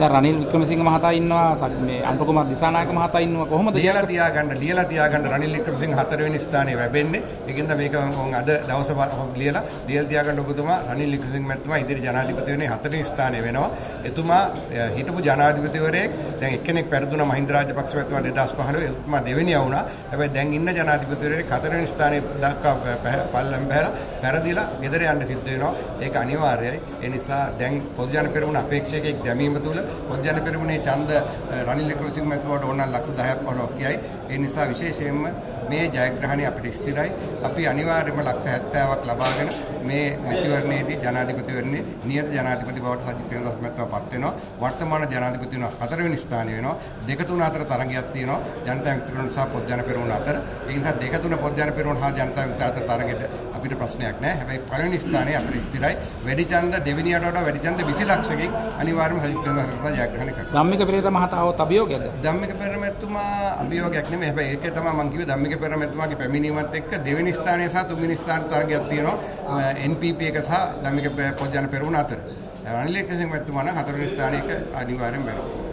දැන් රනිල් වික්‍රමසිංහ මහතා ඉන්නවා සජ්- මේ අනුර කුමාර දිසානායක මහතා ඉන්නවා කොහොමද ලියලා තියාගන්න ලියලා තියාගන්න රනිල් වික්‍රමසිංහ හතරවෙනි ස්ථානයේ වැබෙන්නේ. ඒකින්ද මේක මම අද දවස බ- ලියලා ලියලා තියාගන්න ඔබතුමා රනිල් වික්‍රමසිංහ මැතිතුමා ඉදිරි ජනාධිපති වෙන්නේ හතරවෙනි ස්ථානයේ වෙනවා. එතුමා අ, හිටපු ජනාධිපතිවරයෙක් දැන් එක්කෙනෙක් පෙරදුනා මහින්ද රාජපක්ෂ මැතිතුමා 2015 එතුමා දෙවෙනියා වුණා. හැබැයි දැන් ඉන්න ජනාධිපතිවරයෙක් හතරවෙනි ස්ථානයේ දක්වා ප- ප- පල්ලම් බහැලා පෙරදිලා ගෙදර යන්න සිද්ධ වෙනවා. ඒක අනිවාර්යයි. ඒ නිසා දැන් පොදු ජන පෙරමුණ අපේක්ෂකයෙක් දැමීම තුළ පොදු ජන පෙරමුණේ ඡන්ද අ, රනිල් වික්‍රමසිංහ මැතිතුමාට ඕන නම් ලක්ෂ 10ක් 15ක් කියයි. ඒ නිසා විශේෂයෙන්ම මේ ජයග්‍රහණය අපිට ස්ථිරයි. අපි අනිවාර්යයෙන්ම ලක්ෂ 70ක් ලබාගෙන මේ මැතිවරණයේදී ජනාධිපතිවරණේ නියත ජනාධිපති බවට සජිත් ප්‍රේමදාස මැතිතුමා පත් වෙනවා. වර්තමාන ජනාධිපති වෙනවා හතරවෙනි ස්ථානය වෙනවා. දෙක තුන අතර තරගයක් තියෙනවා. ජනතා විමුක්ති පෙරමුණ සහ පොදු ජන පෙරමුණ අතර. ඒ නිසා දෙක තුන පොදු ජන පෙරමුණ හා ජනතා විමුක්ති අතර තරගෙට අපිට ප්‍රශ්නයක් නැහැ. හැබැයි පළවෙනි ස්ථානයේ අපිට ස්ථිරයි. වැඩි ඡන්ද දෙවෙනියට වඩා වැඩි ඡන්ද 20 ලක්ෂකින් අනිවාර්යයෙන්ම සජිත් ප්‍රේමදාස මැතිතුමා ජයග්‍රහණය කරනවා. ධම්මික පෙරේරා මහතා આવොත් අභියෝගයක්ද ධම්මික පෙරමැතිතුමා අභියෝගයක් නෙමෙයි. හැබැයි ඒකේ තමයි මම කිව්වේ ධම්මික පෙරමැතිතුමාගේ පැමිණීමත් එක්ක දෙවෙනි ස්ථානය සහ තුන්වෙනි ස්ථාන තරගයක් තියෙනවා. NPP එක සහ ධම්මික පොජ්ජන පෙරමුණ අතර. රනිල් වික්‍රමසිංහ මැතිතුමා නම් හතරවෙනි ස්ථානයක අනිවාර්යෙන් වෙනවා.